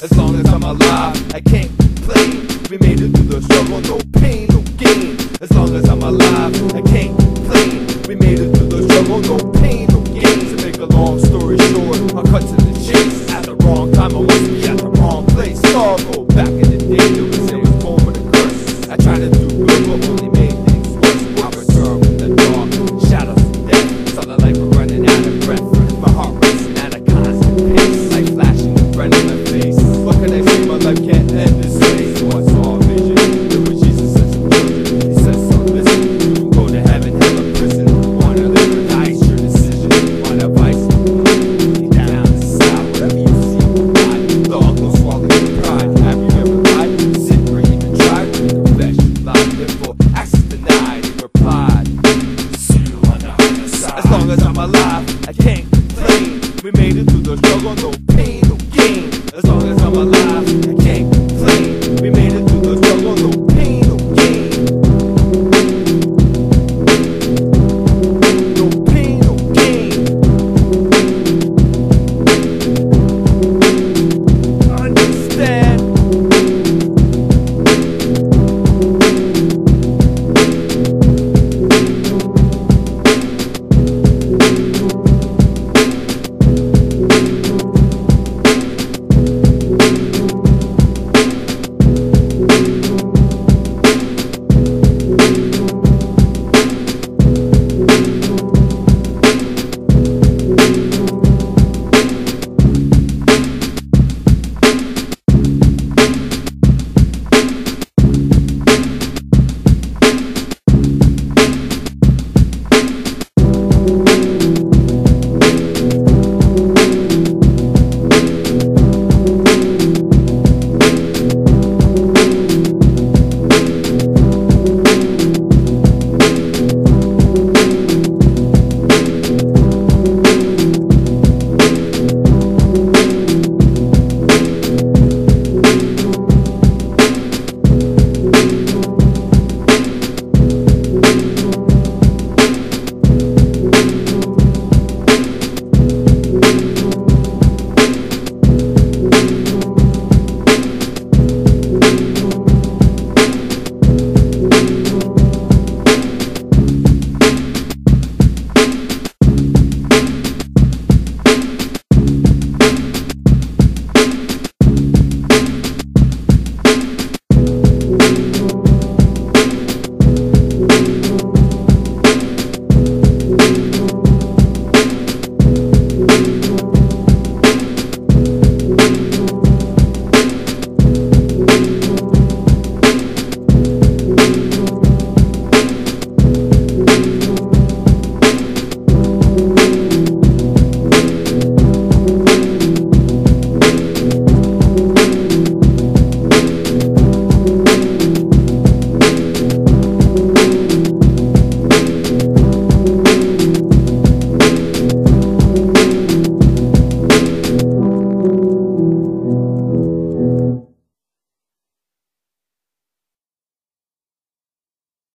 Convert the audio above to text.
As long as I'm alive, I can't I can't complain. We made it through the struggle, no